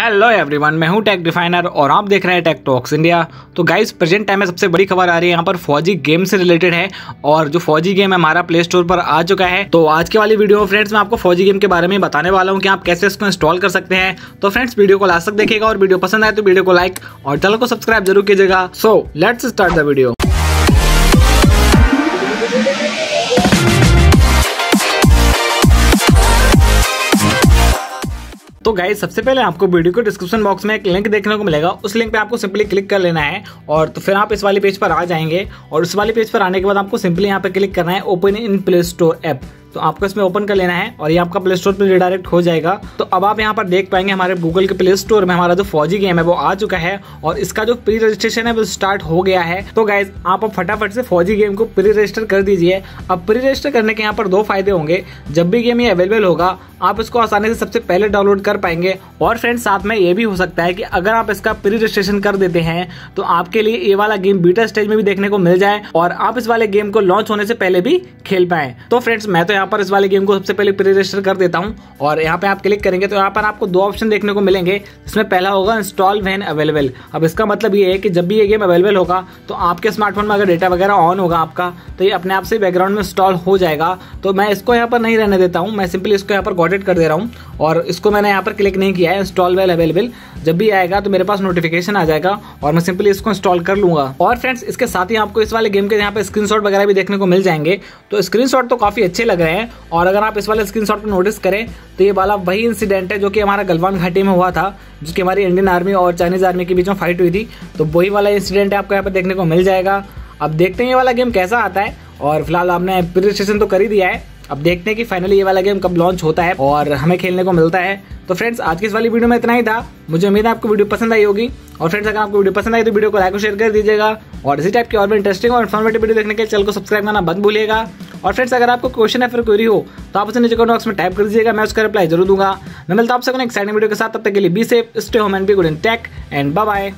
Hello everyone मैं हूँ take definer और आप देख रहे हैं Tech Talks India so guys present time में सबसे बड़ी खबर आ रही है, यहाँ पर फौजी गेम से रिलेटेड है और जो फौजी गेम है हमारा प्ले स्टोर पर आ चुका है। तो आज के वाली वीडियो में फ्रेंड्स मैं आपको फौजी गेम के बारे में बताने वाला हूँ कि आप कैसे इसको इंस्टॉल कर सकते हैं। तो फ्रेंड्स वीडियो को लास्ट तक देखिएगा और वीडियो पसंद आए तो वीडियो को लाइक और चैनल को सब्सक्राइब ज़रूर कीजिएगा। So let's start the video तो गाइज़ सबसे पहले आपको वीडियो को डिस्क्रिप्शन बॉक्स में एक लिंक देखने को मिलेगा। उस लिंक पे आपको सिंपली क्लिक कर लेना है और तो फिर आप इस वाले पेज पर आ जाएँगे और उस वाले पेज पर आने के बाद आपको सिंपली यहाँ पे क्लिक करना है open in Play Store app तो आपको इसमें ओपन कर लेना है और ये आपका प्ले स्टोर पर रिडायरेक्ट हो जाएगा। तो अब आप यहाँ पर देख पाएँगे हमारे गूगल के प्ले स्टोर में हमारा जो फौजी गेम है वो आ चुका है और इसका जो प्री रजिस्ट्रेशन है वो स्टार्ट हो गया है। तो गाइज़ आप अब फटाफट से फौजी गेम को प्री रजिस्टर कर दीजिए। अब प्री रजिस्टर करने के यहाँ पर दो फ़ायदे होंगे। जब भी गेम ये अवेलेबल होगा, आप इसको आसानी से सबसे पहले डाउनलोड कर पाएँगे। और फ्रेंड्स साथ में ये भी हो सकता है कि अगर आप इसका प्री रजिस्ट्रेशन कर देते हैं तो आपके लिए ये वाला गेम बीटा स्टेज में भी देखने को मिल जाए और आप इस वाले गेम को लॉन्च होने से पहले भी खेल पाए। तो फ्रेंड्स मैं तो यहाँ पर इस वाले गेम को सबसे पहले प्री रजिस्टर कर देता हूँ। और यहाँ पे आप क्लिक करेंगे तो यहाँ पर आपको दो ऑप्शन देखने को मिलेंगे। इसमें पहला होगा इंस्टॉल वैन अवेलेबल अब इसका मतलब ये है कि जब भी ये गेम अवेलेबल होगा तो आपके स्मार्टफ़ोन में अगर डेटा वगैरह ऑन होगा आपका तो ये अपने आप से बैकग्राउंड में इंस्टॉल हो जाएगा। तो मैं इसको यहाँ पर नहीं रहने देता हूँ, मैं सिंपली इसको यहाँ पर गॉडेट कर दे रहा हूँ। और इसको मैंने यहाँ पर क्लिक नहीं किया है इंस्टॉल वेल अवेलेबल जब भी आएगा तो मेरे पास नोटिफिकेशन आ जाएगा और मैं सिंपली इसको इंस्टॉल कर लूँगा। और फ्रेंड्स इसके साथ ही आपको इस वाले गेम के यहाँ पे स्क्रीनशॉट वगैरह भी देखने को मिल जाएँगे। तो स्क्रीनशॉट तो काफ़ी अच्छे लग रहे हैं और अगर आप इस वाले स्क्रीनशॉट को नोटिस करें तो ये वाला वही इंसिडेंट है जो कि हमारा गलवान घाटी में हुआ था, जिसकी हमारी इंडियन आर्मी और चाइनीज़ आर्मी के बीच में फाइट हुई थी। तो वही वाला इंसिडेंट है आपको यहाँ पर देखने को मिल जाएगा। अब देखते हैं ये वाला गेम कैसा आता है। और फ़िलहाल आपने रजिस्ट्रेशन तो कर ही दिया है। अब देखते हैं कि फाइनली ये वाला गेम कब लॉन्च होता है और हमें खेलने को मिलता है। तो फ्रेंड्स आज की इस वाली वीडियो में इतना ही था। मुझे उम्मीद है आपको वीडियो पसंद आई होगी। और फ्रेंड्स अगर आपको वीडियो पसंद आई तो वीडियो को लाइक और शेयर कर दीजिएगा। और इसी टाइप की और भी इंटरेस्टिंग और इन्फॉर्मेटिव वीडियो देखने के लिए चैनल को सब्सक्राइब करना बंद भूलिएगा। और फ्रेंड्स अगर आपको क्वेश्चन है फिर क्वेरी हो तो आप उसे नीचे कमेंट बॉक्स में टाइप कर दीजिएगा। मैं उसका रिप्लाई ज़रूर दूँगा। मैं मिलता आपसे एक्साइटिंग वीडियो के साथ। तब तक के लिए be safe stay home and be good in take and bye